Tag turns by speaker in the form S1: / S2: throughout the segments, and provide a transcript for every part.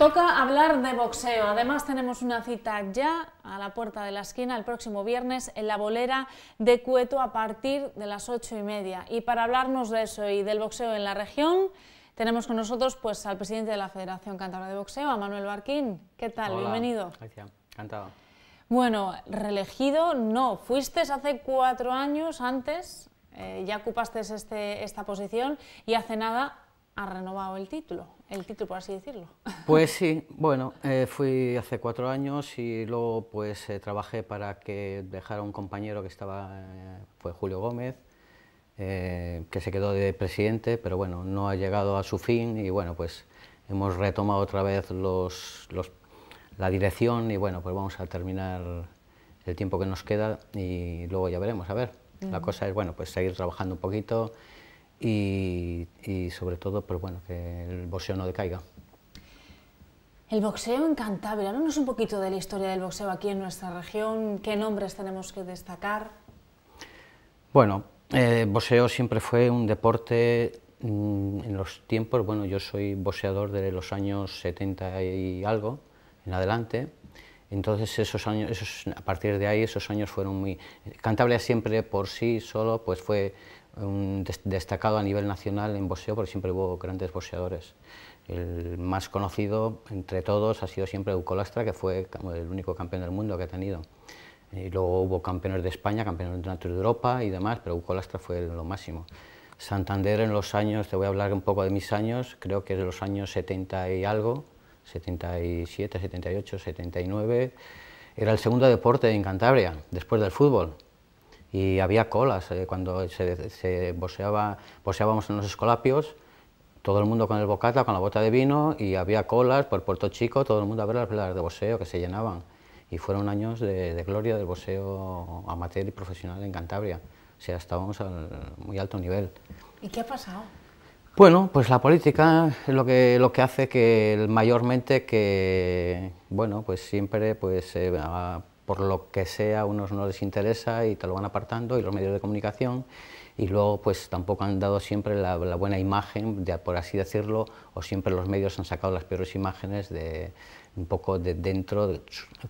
S1: Toca hablar de boxeo. Además tenemos una cita ya a la puerta de la esquina el próximo viernes en la bolera de Cueto a partir de las ocho y media. Y para hablarnos de eso y del boxeo en la región, tenemos con nosotros pues, al presidente de la Federación Cántabra de Boxeo, a Manuel Barquín. ¿Qué tal? Bienvenido.
S2: Gracias, encantado.
S1: Bueno, reelegido no, fuiste hace cuatro años antes, eh, ya ocupaste este, esta posición y hace nada ha renovado el título, el título por así decirlo.
S2: Pues sí, bueno, eh, fui hace cuatro años y luego pues eh, trabajé para que dejara un compañero que estaba, eh, fue Julio Gómez, que se quedó de presidente, pero bueno, no ha llegado a su fin y bueno, pues hemos retomado otra vez los, la dirección y bueno, pues vamos a terminar el tiempo que nos queda y luego ya veremos, a ver. La cosa es, bueno, pues seguir trabajando un poquito, y, sobre todo pues bueno, que el boxeo no decaiga.
S1: El boxeo en Cantabria, háblanos un poquito de la historia del boxeo aquí en nuestra región, qué nombres tenemos que destacar.
S2: Bueno, el boxeo siempre fue un deporte mm, en los tiempos, bueno, yo soy boxeador de los años 70 y algo en adelante, entonces esos años, esos, a partir de ahí esos años fueron muy... Cantabria siempre por sí solo pues fue un destacado a nivel nacional en boxeo, porque siempre hubo grandes boxeadores. El más conocido entre todos ha sido siempre Eucolastra, que fue el único campeón del mundo que ha tenido. Y luego hubo campeones de España, campeones de Europa y demás, pero Eucolastra fue lo máximo. Santander en los años, te voy a hablar un poco de mis años, creo que de los años 70 y algo, 77, 78, 79, era el segundo deporte en Cantabria, después del fútbol y había colas. Eh, cuando se, se boxeaba, boxeábamos en los escolapios, todo el mundo con el bocata, con la bota de vino, y había colas por Puerto Chico, todo el mundo a ver las peleas de boxeo que se llenaban. Y fueron años de, gloria del boxeo amateur y profesional en Cantabria. O sea, estábamos al muy alto nivel.
S1: ¿Y qué ha pasado?
S2: Bueno, pues la política es lo que, lo que hace que mayormente que, bueno, pues siempre pues, eh, por lo que sea a unos no les interesa y te lo van apartando y los medios de comunicación y luego pues tampoco han dado siempre la, buena imagen, de, por así decirlo, o siempre los medios han sacado las peores imágenes de un poco de dentro de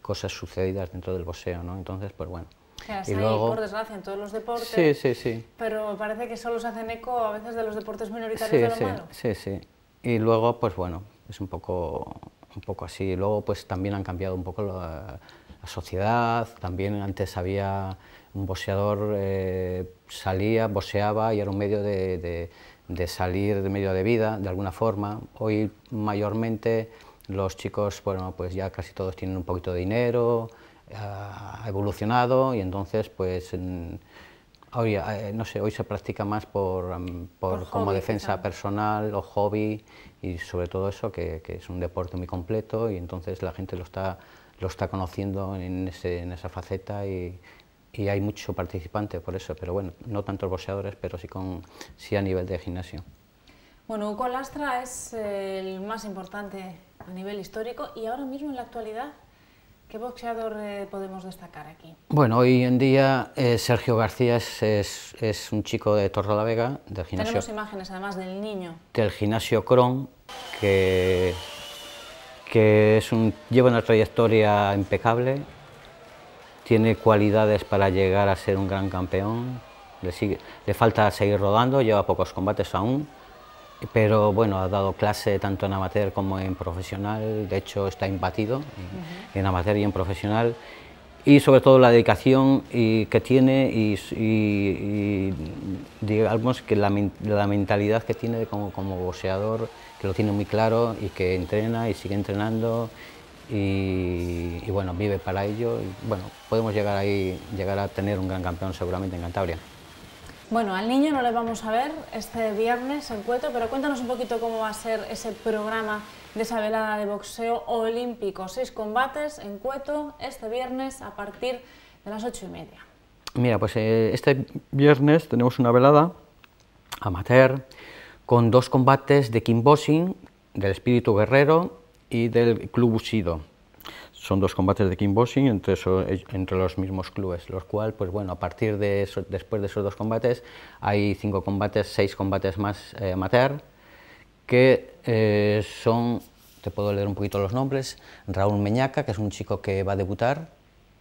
S2: cosas sucedidas dentro del boxeo, ¿no? Entonces, pues bueno.
S1: y luego, por desgracia, en todos los deportes,
S2: sí, sí, sí.
S1: pero parece que solo se hacen eco a veces de los deportes minoritarios
S2: sí,
S1: de lo
S2: sí, Sí, sí. Y luego, pues bueno, es un poco, un poco así. Y luego, pues también han cambiado un poco la, la sociedad, también antes había un boxeador, eh, salía, boxeaba y era un medio de, salir, de medio de vida, de alguna forma. Hoy mayormente los chicos, bueno, pues ya casi todos tienen un poquito de dinero, ha evolucionado y entonces pues hoy, eh, no sé, hoy se practica más por, como defensa personal o hobby y sobre todo eso que, que, es un deporte muy completo y entonces la gente lo está lo está conociendo en, esa faceta y, hay mucho participante por eso, pero bueno, no tantos boxeadores, pero sí, con, sí a nivel de gimnasio.
S1: Bueno, Hugo Lastra es el más importante a nivel histórico y ahora mismo en la actualidad, ¿qué boxeador eh, podemos destacar aquí?
S2: Bueno, hoy en día eh, Sergio García es, es, un chico de Torrelavega, del gimnasio...
S1: Tenemos imágenes además del niño.
S2: Del gimnasio Cron, que que es un, lleva una trayectoria impecable, tiene cualidades para llegar a ser un gran campeón, le, le falta seguir rodando, lleva pocos combates aún, pero bueno, ha dado clase tanto en amateur como en profesional, de hecho está imbatido en amateur y en profesional, y sobre todo la dedicación que tiene y, digamos que la, mentalidad que tiene como, como boxeador que lo tiene muy claro y que entrena y sigue entrenando y, bueno, vive para ello. Bueno, podemos llegar ahí, llegar a tener un gran campeón seguramente en Cantabria.
S1: Bueno, al niño no le vamos a ver este viernes en Cueto, pero cuéntanos un poquito cómo va a ser ese programa de esa velada de boxeo olímpico. Seis combates en Cueto este viernes a partir de las ocho y media.
S2: Mira, pues eh, este viernes tenemos una velada amateur con dos combates de kickboxing, del espíritu guerrero y del club Bushido. Son dos combates de kickboxing entre, entre los mismos clubes, los cuales, pues bueno, a partir de eso, después de esos dos combates, hay cinco combates, seis combates más eh, amateur, que eh, son te puedo leer un poquito los nombres. Raúl Meñaca, que es un chico que va a debutar,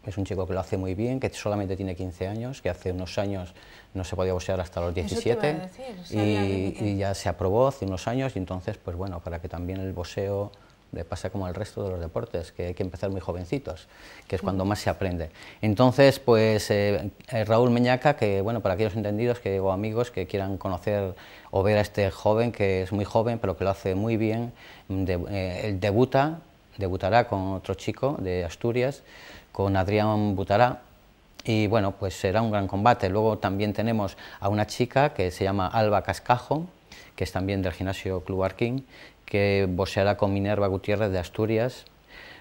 S2: es un chico que lo hace muy bien, que solamente tiene 15 años, que hace unos años no se podía boxear hasta los 17 y, ya se aprobó hace unos años y entonces, pues bueno, para que también el boxeo le pasa como al resto de los deportes, que hay que empezar muy jovencitos, que es cuando más se aprende. Entonces, pues eh, eh, Raúl Meñaca, que bueno, para aquellos entendidos que, o amigos que quieran conocer o ver a este joven, que es muy joven, pero que lo hace muy bien, eh, él debuta, debutará con otro chico de Asturias, con Adrián Butará, y bueno, pues será un gran combate. Luego también tenemos a una chica que se llama Alba Cascajo, que es también del gimnasio Club Arquín, que boxeará con Minerva Gutiérrez de Asturias.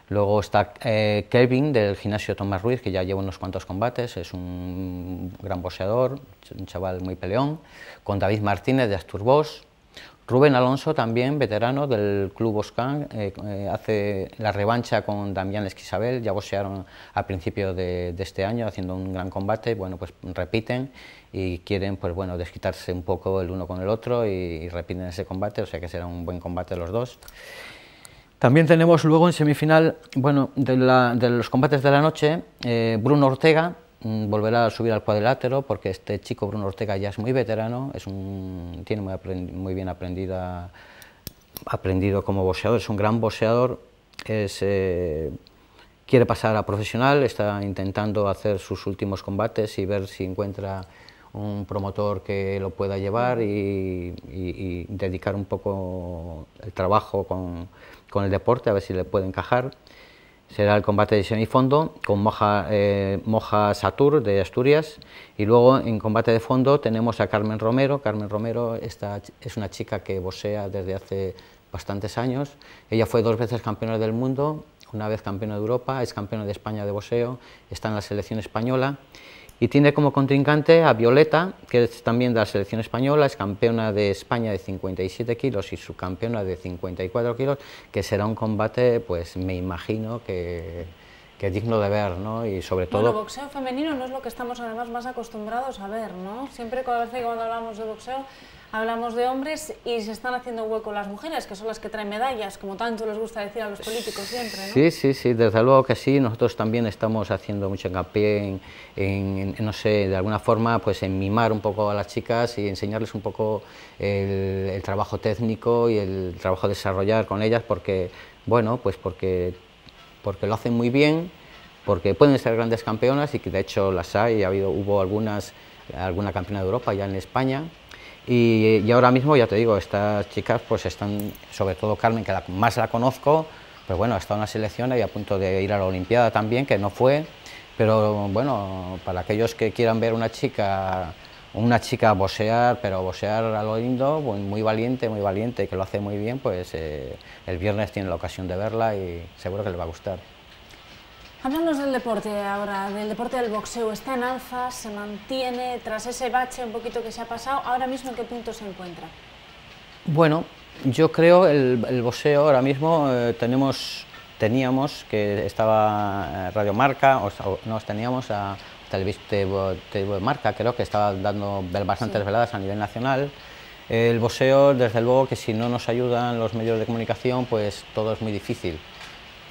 S2: Luego está eh, Kevin del gimnasio Tomás Ruiz, que ya lleva unos cuantos combates, es un gran boxeador, un chaval muy peleón. Con David Martínez de Asturbos, Rubén Alonso también, veterano del Club Boscán, eh, eh, hace la revancha con Damián Esquisabel, ya boxearon a principio de, este año haciendo un gran combate, bueno pues repiten y quieren pues bueno desquitarse un poco el uno con el otro y, repiten ese combate, o sea que será un buen combate los dos. También tenemos luego en semifinal, bueno, de, los combates de la noche, eh, Bruno Ortega, Mm, volverá a subir al cuadrilátero porque este chico Bruno Ortega ya es muy veterano, es un, tiene muy, muy bien aprendida, aprendido como boxeador, es un gran boxeador, eh, quiere pasar a profesional, está intentando hacer sus últimos combates y ver si encuentra un promotor que lo pueda llevar y, y dedicar un poco el trabajo con, con el deporte, a ver si le puede encajar será el combate de semifondo con Moja, eh, Moja Satur de Asturias y luego en combate de fondo tenemos a Carmen Romero. Carmen Romero esta es una chica que boxea desde hace bastantes años. Ella fue dos veces campeona del mundo, una vez campeona de Europa, es campeona de España de boxeo, está en la selección española y tiene como contrincante a Violeta, que es también de la selección española, es campeona de España de 57 kilos y subcampeona de 54 kilos, que será un combate, pues me imagino que, que digno de ver, ¿no? Y sobre todo...
S1: Bueno, boxeo femenino no es lo que estamos además más acostumbrados a ver, ¿no? Siempre cuando hablamos de boxeo hablamos de hombres y se están haciendo hueco las mujeres, que son las que traen medallas, como tanto les gusta decir a los políticos siempre. ¿no?
S2: Sí, sí, sí, desde luego que sí. Nosotros también estamos haciendo mucho hincapié en, no sé, de alguna forma, pues en mimar un poco a las chicas y enseñarles un poco el, trabajo técnico y el trabajo a desarrollar con ellas, porque, bueno, pues porque, porque lo hacen muy bien, porque pueden ser grandes campeonas y que de hecho las hay, ha habido, hubo algunas, alguna campeona de Europa ya en España, y, ahora mismo, ya te digo, estas chicas pues están, sobre todo Carmen, que la, más la conozco, pues bueno, ha estado en la selección y a punto de ir a la Olimpiada también, que no fue, pero bueno, para aquellos que quieran ver una chica, una chica boxear, pero boxear a lo lindo, muy valiente, muy valiente, y que lo hace muy bien, pues eh, el viernes tiene la ocasión de verla y seguro que les va a gustar.
S1: Háblanos del deporte ahora, del deporte del boxeo. Está en alza, se mantiene, tras ese bache un poquito que se ha pasado, ¿ahora mismo en qué punto se encuentra?
S2: Bueno, yo creo el, el boxeo ahora mismo eh, tenemos, teníamos, que estaba eh, Radio Marca, o, nos teníamos a Televisión Marca, creo que estaba dando bastantes veladas a nivel nacional. El boxeo, desde luego, que si no nos ayudan los medios de comunicación, pues todo es muy difícil.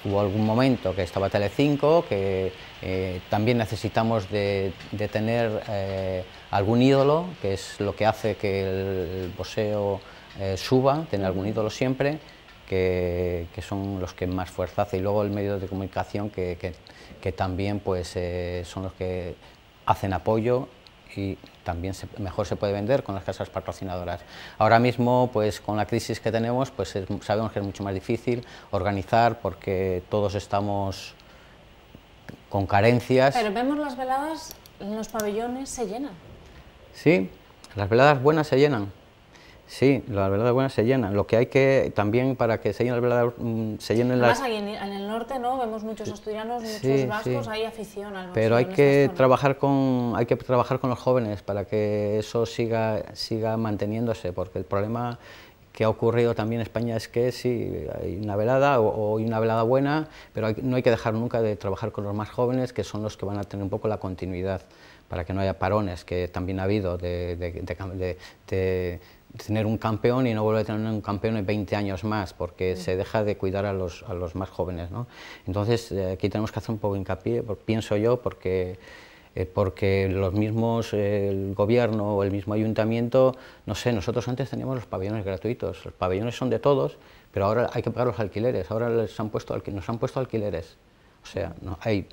S2: Hubo algún momento que estaba Telecinco, que eh, también necesitamos de, tener eh, algún ídolo, que es lo que hace que el, boxeo eh, suba, tener algún ídolo siempre, que, son los que más fuerza hace. Y luego el medio de comunicación, que, que también pues, son los que hacen apoyo y también mejor se puede vender con las casas patrocinadoras. Ahora mismo, pues con la crisis que tenemos, pues sabemos que es mucho más difícil organizar porque todos estamos con carencias.
S1: Pero vemos las veladas en los pabellones se llenan.
S2: Sí, las veladas buenas se llenan. Sí, las veladas buenas se llenan. Lo que hay que también para que se llenen las veladas mm, se llenen
S1: las. en, el norte, ¿no? Vemos muchos asturianos, muchos vascos, hay afición al
S2: Pero hay que trabajar con hay que trabajar con los jóvenes para que eso siga siga manteniéndose, porque el problema que ha ocurrido también en España es que sí, hay una velada o, hay una velada buena, pero no hay que dejar nunca de trabajar con los más jóvenes, que son los que van a tener un poco la continuidad, para que no haya parones, que también ha habido de, de tener un campeón y no volver a tener un campeón en 20 años más, porque se deja de cuidar a los, a los más jóvenes. ¿no? Entonces, eh, aquí tenemos que hacer un poco de hincapié, pienso yo, porque, eh, porque los mismos, el gobierno o el mismo ayuntamiento, no sé, nosotros antes teníamos los pabellones gratuitos, los pabellones son de todos, pero ahora hay que pagar los alquileres, ahora les han puesto, nos han puesto alquileres. O sea, no, hay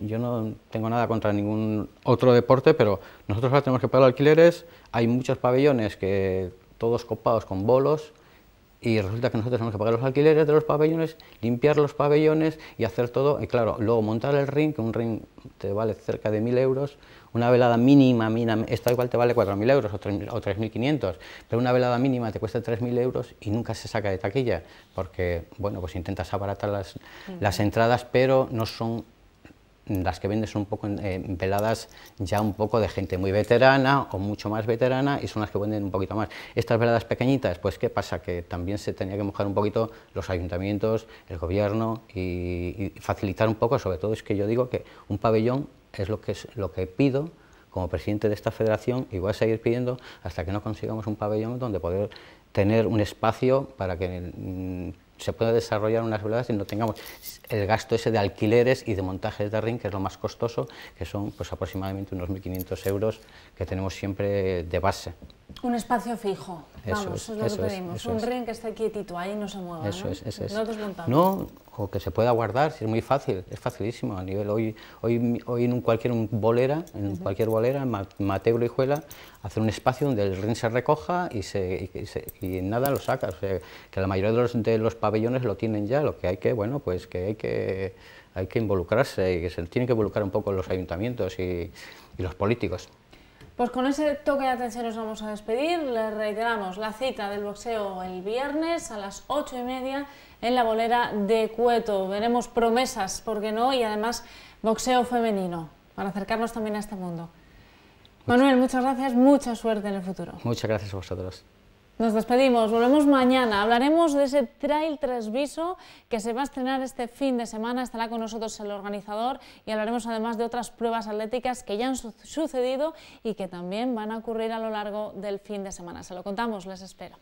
S2: yo no tengo nada contra ningún otro deporte, pero nosotros ahora tenemos que pagar alquileres, hay muchos pabellones que todos copados con bolos y resulta que nosotros tenemos que pagar los alquileres de los pabellones, limpiar los pabellones y hacer todo, y claro, luego montar el ring, que un ring te vale cerca de 1.000 euros, una velada mínima, mínima, esta igual te vale 4.000 euros o 3.500, pero una velada mínima te cuesta 3.000 euros y nunca se saca de taquilla, porque, bueno, pues intentas abaratar las, las entradas, pero no son las que venden son un poco eh, veladas ya un poco de gente muy veterana o mucho más veterana y son las que venden un poquito más. Estas veladas pequeñitas, pues ¿qué pasa? Que también se tenía que mojar un poquito los ayuntamientos, el gobierno y, facilitar un poco, sobre todo es que yo digo que un pabellón es lo que, es, lo que pido como presidente de esta federación y voy a seguir pidiendo hasta que no consigamos un pabellón donde poder tener un espacio para que mm, se pueda desarrollar unas veladas y no tengamos el gasto ese de alquileres y de montajes de ring, que es lo más costoso, que son pues aproximadamente unos 1.500 euros que tenemos siempre de base.
S1: Un espacio fijo, vamos, eso es, lo que pedimos, un ring que esté quietito ahí no se mueva,
S2: eso
S1: ¿no?
S2: Es, eso es.
S1: No
S2: No, o que se pueda guardar, si es muy fácil, es facilísimo. A nivel hoy, hoy, hoy en un cualquier un bolera, en cualquier bolera, Mateo y Juela, hacer un espacio donde el ring se recoja y, se, y, nada lo saca. O sea, que la mayoría de los, de los, pabellones lo tienen ya, lo que hay que, bueno, pues que hay que, hay que involucrarse y que se tiene que involucrar un poco los ayuntamientos y, y los políticos.
S1: Pues con ese toque de atención nos vamos a despedir. Les reiteramos la cita del boxeo el viernes a las ocho y media en la bolera de Cueto. Veremos promesas, ¿por qué no? Y además boxeo femenino, para acercarnos también a este mundo. Manuel, muchas gracias, mucha suerte en el futuro.
S2: Muchas gracias a vosotros.
S1: Nos despedimos, volvemos mañana. Hablaremos de ese Trail Tresviso que se va a estrenar este fin de semana. Estará con nosotros el organizador y hablaremos además de otras pruebas atléticas que ya han sucedido y que también van a ocurrir a lo largo del fin de semana. Se lo contamos, les espero.